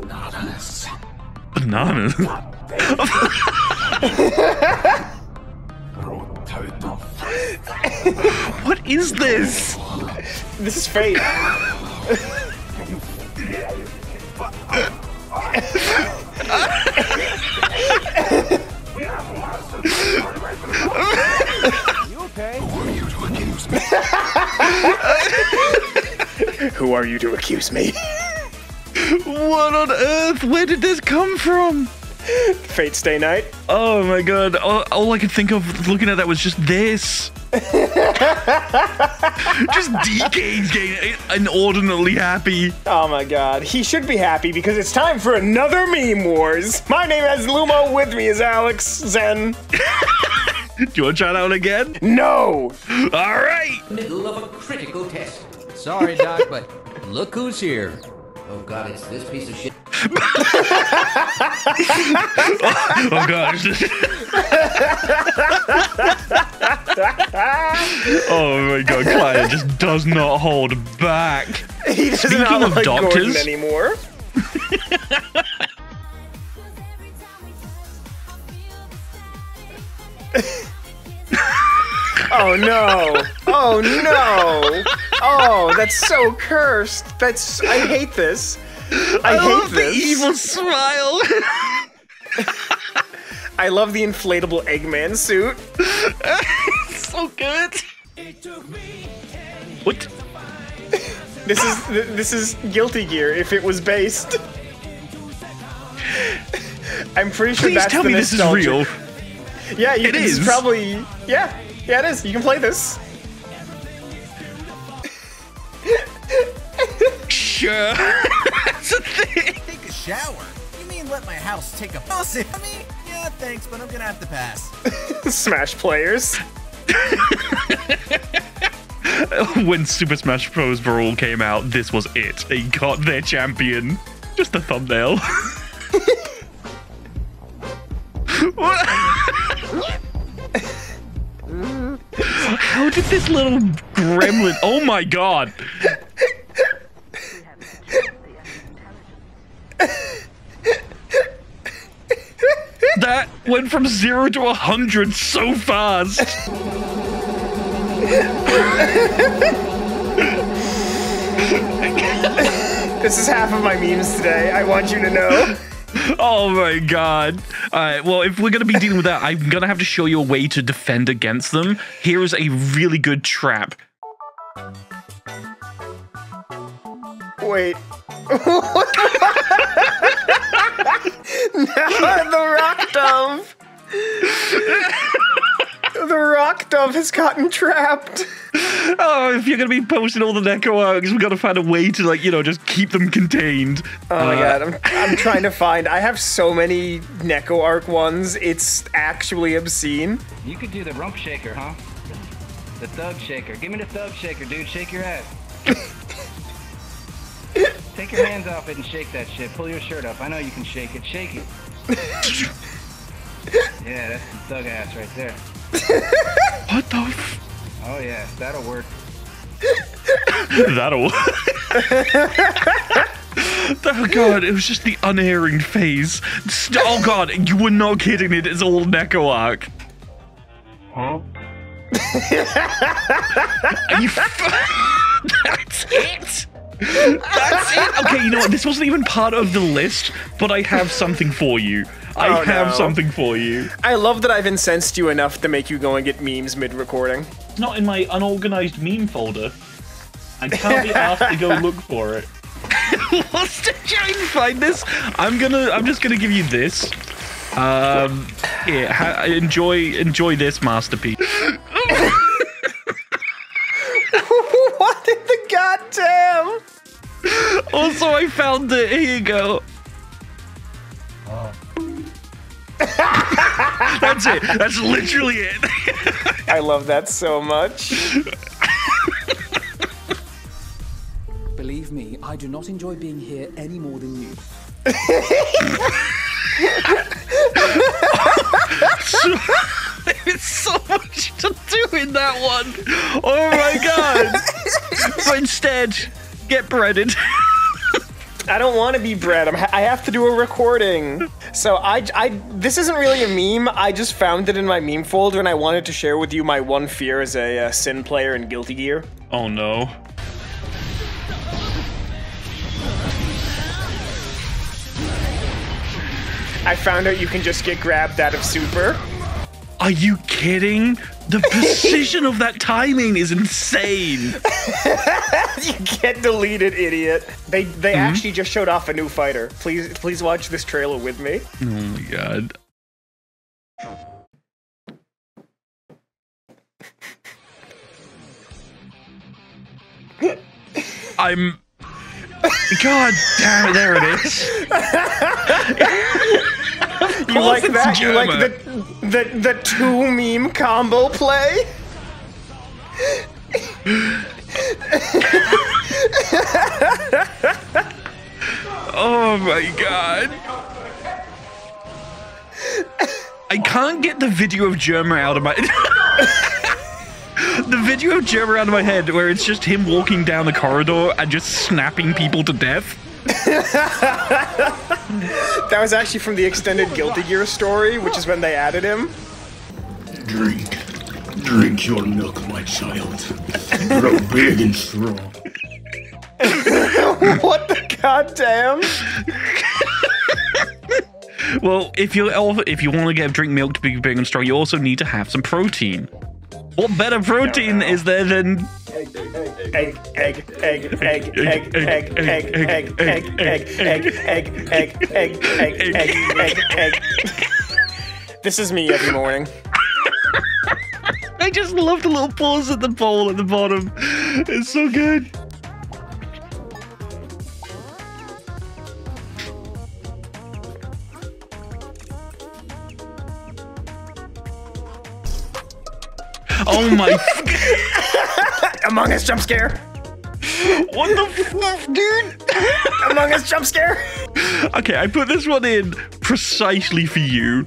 Bananas. Bananas. what is this? This is fate. Who are you to accuse me? What on earth? Where did this come from? Fate/stay night. Oh my god. All, all I could think of looking at that was just this. just DK getting inordinately happy. Oh my god. He should be happy because it's time for another Meme Wars. My name is Lumo, with me is Alex Zen. Do you want to try that one again? No! Alright! Middle of a critical test. Sorry, Doc, but look who's here. Oh god, it's this piece of shit. Oh gosh. oh my god, Clyde just does not hold back. He does Speaking not of like Gordon doctors- anymore. oh no! Oh no! Oh, that's so cursed. That's I hate this. I, I hate love the this. evil smile. I love the inflatable Eggman suit. so good. What? This is this is Guilty Gear if it was based. I'm pretty sure Please that's tell the me this is real. Yeah, you, It this is is. probably yeah, yeah it is. You can play this. Sure. That's a thing. Take a shower? You mean let my house take a bus? I mean, yeah, thanks, but I'm gonna have to pass. Smash players. when Super Smash Bros. Brawl came out, this was it. They got their champion. Just a thumbnail. Did this little gremlin? Oh my god! That went from zero to a hundred so fast. This is half of my memes today. I want you to know. Oh my god. Alright, well, if we're gonna be dealing with that, I'm gonna have to show you a way to defend against them. Here is a really good trap. Wait. now the rock dove. the rock dove has gotten trapped. Oh, if you're gonna be posting all the Neko arcs, we gotta find a way to, like, you know, just keep them contained. Oh my Uh, god, I'm, I'm trying to find. I have so many Neko arc ones, it's actually obscene. You could do the rump shaker, huh? The thug shaker. Give me the thug shaker, dude. Shake your ass. Take your hands off it and shake that shit. Pull your shirt up. I know you can shake it. Shake it. Yeah, that's some thug ass right there. What the f- Oh yeah, that'll work. That'll. Work. oh god, it was just the unerring phase. Oh god, you were not kidding. It is all Neko arc. Huh? Are you f- That's it. That's it. Okay, you know what? This wasn't even part of the list, but I have something for you. I Oh, have no. something for you. I love that I've incensed you enough to make you go and get memes mid recording. It's not in my unorganized meme folder. I can't be asked to go look for it. What's to try and find this? I'm gonna. I'm just gonna give you this. Um, here, ha- enjoy, enjoy this masterpiece. what in the goddamn? Also, I found it. Here you go. That's it. That's literally it. I love that so much. Believe me, I do not enjoy being here any more than you. There's so much to do in that one. Oh my god. but instead, get breaded. I don't want to be Brett. I'm ha- I have to do a recording. So I, I, this isn't really a meme. I just found it in my meme folder, and I wanted to share with you my one fear as a uh, Sin player in Guilty Gear. Oh no. I found out you can just get grabbed out of Super. Are you kidding? The precision of that timing is insane. you get deleted, idiot. They they hmm? actually just showed off a new fighter. Please please watch this trailer with me. Oh my god. I'm. God damn it! There it is. You like it's that? You like the the the two meme combo play? Oh my god. I can't get the video of Jerma out of my. the video of Jerma out of my head where it's just him walking down the corridor and just snapping people to death. That was actually from the extended Guilty Gear story, which is when they added him. Drink. Drink your milk, my child. Grow big and strong. What the goddamn? Well, if you if you want to get drink milk to be big and strong, you also need to have some protein. What better protein is there than Egg, egg, egg, egg, egg, egg, egg, egg, egg, egg, egg, egg, egg, egg, egg, egg, egg, egg. This is me every morning. I just love the little pause at the bowl at the bottom. It's so good. Oh my! Among Us jump scare. what the fuck, dude? Among Us jump scare. Okay, I put this one in precisely for you.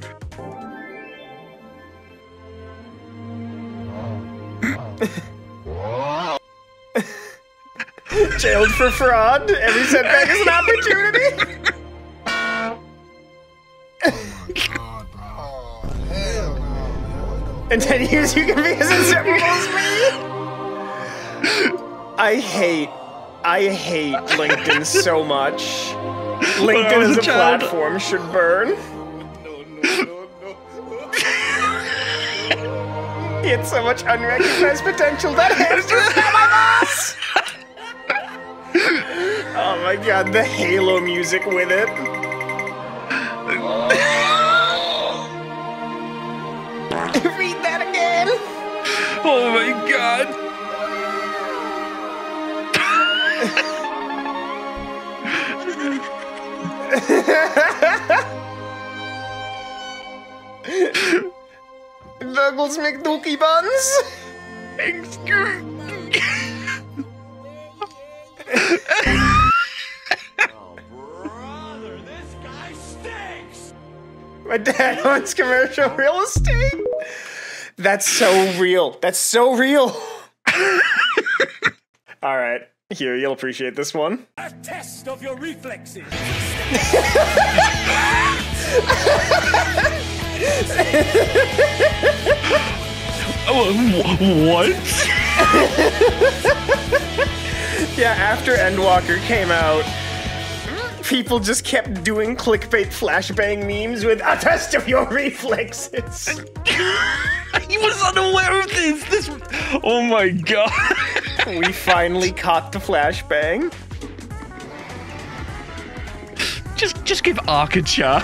Jailed for fraud. Every setback is an opportunity. In 10 years, you can be as inseparable as me. I hate, I hate LinkedIn so much. LinkedIn as a a platform should burn. He had so much unrecognized potential. That hamster's not my boss! oh my god, the Halo music with it. Read that again. Oh my god. Douglas McDookie buns. My dad owns commercial real estate. That's so real. That's so real. All right, here you'll appreciate this one. test of your reflexes. Oh, what? Yeah, after Endwalker came out, people just kept doing clickbait flashbang memes with a test of your reflexes. He was unaware of this. This. Oh my god. we finally caught the flashbang. Just, just give Ark a shot.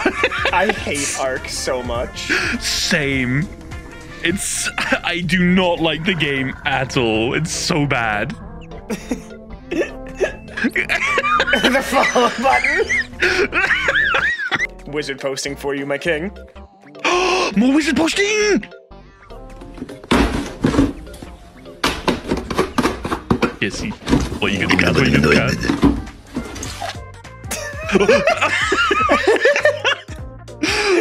I hate Ark so much. Same. It's. I do not like the game at all. It's so bad. the follow button. Wizard posting for you, my king. More wizard posting. Yes, he. What you gonna cut? What are you gonna cut?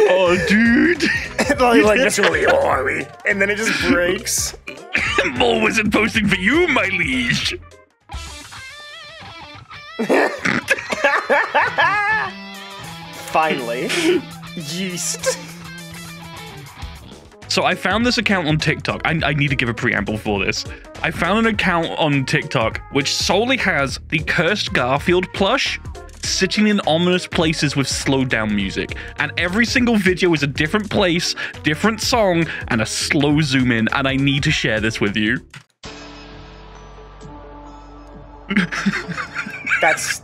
oh, dude. like, like this really oh, oily, and then it just breaks. More wizard posting for you, my liege. Finally. Yeast. So I found this account on TikTok. I, I need to give a preamble for this. I found an account on TikTok which solely has the cursed Garfield plush sitting in ominous places with slowed down music. And every single video is a different place, different song, and a slow zoom in. And I need to share this with you. That's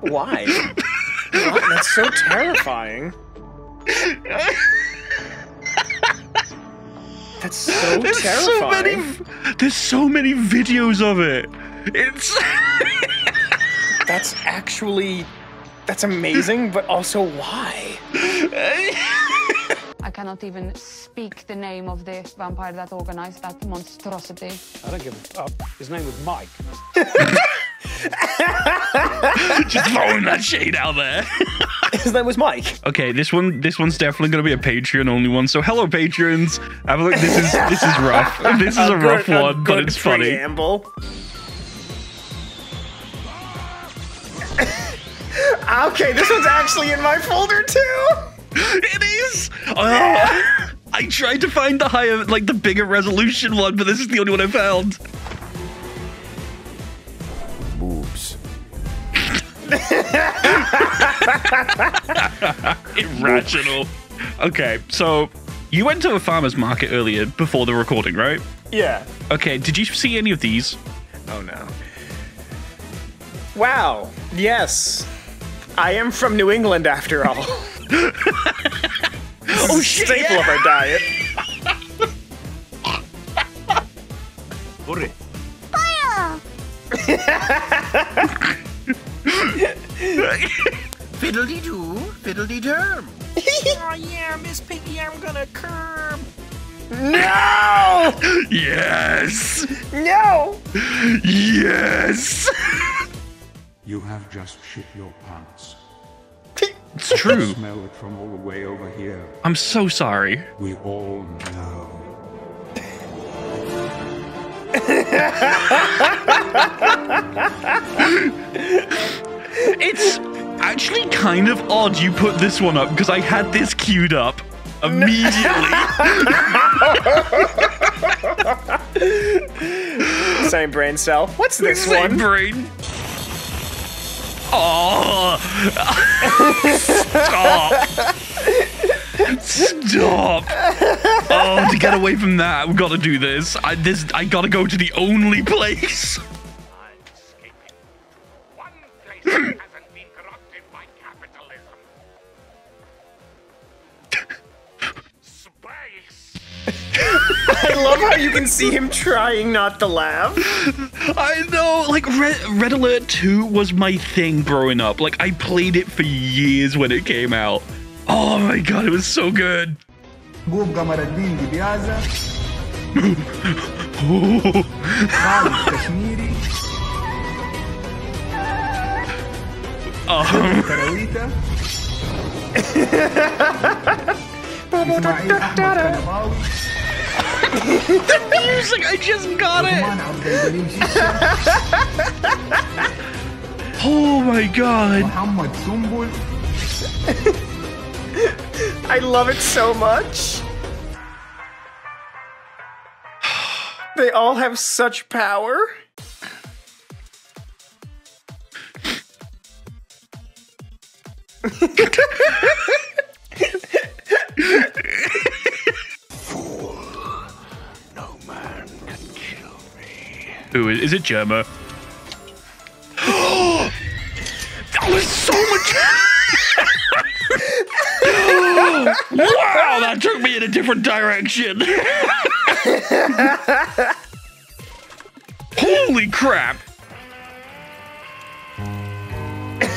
why. What? That's so terrifying. That's so There's terrifying. so many there's so many videos of it. It's That's actually that's amazing, but also why? I cannot even speak the name of the vampire that organized that monstrosity. I don't give a fuck. His name was Mike. just throwing that shade out there. His name was Mike. Okay, this one this one's definitely gonna be a Patreon only one. So hello patrons. Have a look. This is this is rough. This is a, good- rough a one, but it's funny. Preamble. okay, this one's actually in my folder too. It is. Oh, I tried to find the higher, like the bigger resolution one, but this is the only one I found. Irrational. Okay, so you went to a farmer's market earlier before the recording, right? Yeah. Okay, did you see any of these? Oh no. Wow. Yes. I am from New England after all. oh shit! Staple of our diet. Hurry. Fiddle-dee-doo, fiddle-dee-derm. oh yeah, Miss Piggy, I'm gonna curb. No! Yes! No! Yes! You have just shit your pants. It's true. Smell it from all the way over here. I'm so sorry. We all know. Actually kind of odd you put this one up because I had this queued up immediately. Same brain cell. What's this Same one? brain. Oh! Stop! Stop! Oh, to get away from that, we gotta do this. I this I gotta go to the only place. I love how you can see him trying not to laugh. I know, like Red, Red Alert 2 was my thing growing up. Like I played it for years when it came out. Oh my god, it was so good. the music! I just got it! oh my god! I love it so much. They all have such power. Ooh, is it Jerma? that was so much. wow, that took me in a different direction. Holy crap.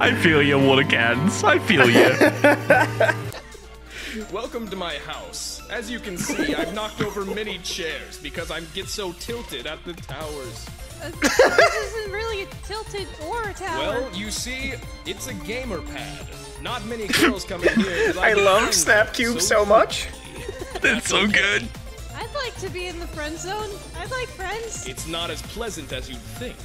I feel you, water cans. I feel you. Welcome to my house. As you can see, I've knocked over many chairs because I get so tilted at the towers. this isn't really a tilted or a tower. Well, you see, it's a gamer pad. Not many girls come in here. 'cause I get love Snapcube Snap them, Cube so much. That's so good. I'd like to be in the friend zone. I like friends. It's not as pleasant as you'd think.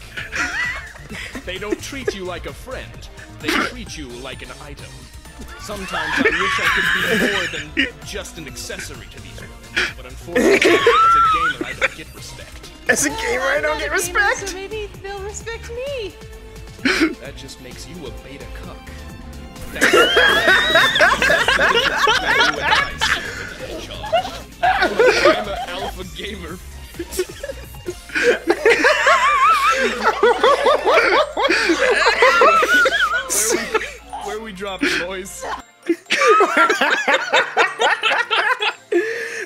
they don't treat you like a friend. They treat you like an item. Sometimes I wish I could be more than just an accessory to these women, but unfortunately, as a gamer, I don't get respect. As a gamer, I don't get not a gamer, respect. So maybe they'll respect me. That just makes you a beta cuck. I'm an alpha gamer. where, we, where we dropping, boys?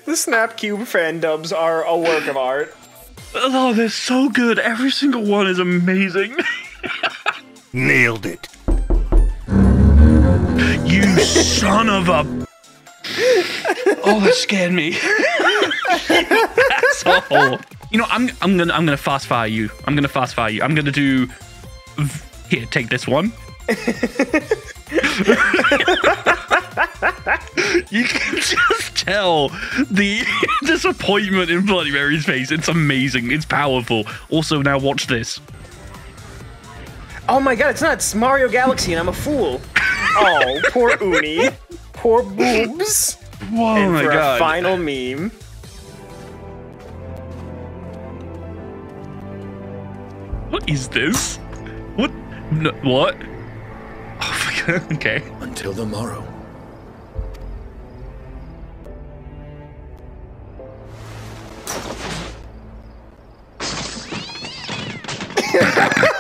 The Snapcube fandubs are a work of art. Oh, they're so good. Every single one is amazing. Nailed it. You son of a. Oh, that scared me. Asshole. You know, I'm I'm gonna I'm gonna fast fire you. I'm gonna fast fire you. I'm gonna do. Here, take this one. you can just tell the disappointment in Bloody Mary's face. It's amazing. It's powerful. Also, now watch this. Oh my god, it's not. It's Mario Galaxy and I'm a fool. Oh, poor Uni. Poor boobs. Oh and my for God. our final meme. What is this? What? No, what? My god. Okay. Until the morrow.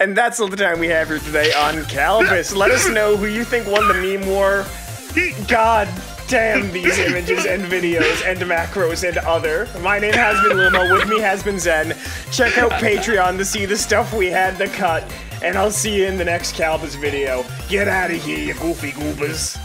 And that's all the time we have here today on Kalbus. Let us know who you think won the meme war. God damn these images and videos and macros and other. My name has been Lumo, with me has been Zen. Check out Patreon to see the stuff we had to cut, and I'll see you in the next Kalbus video. Get out of here, you goofy goobers.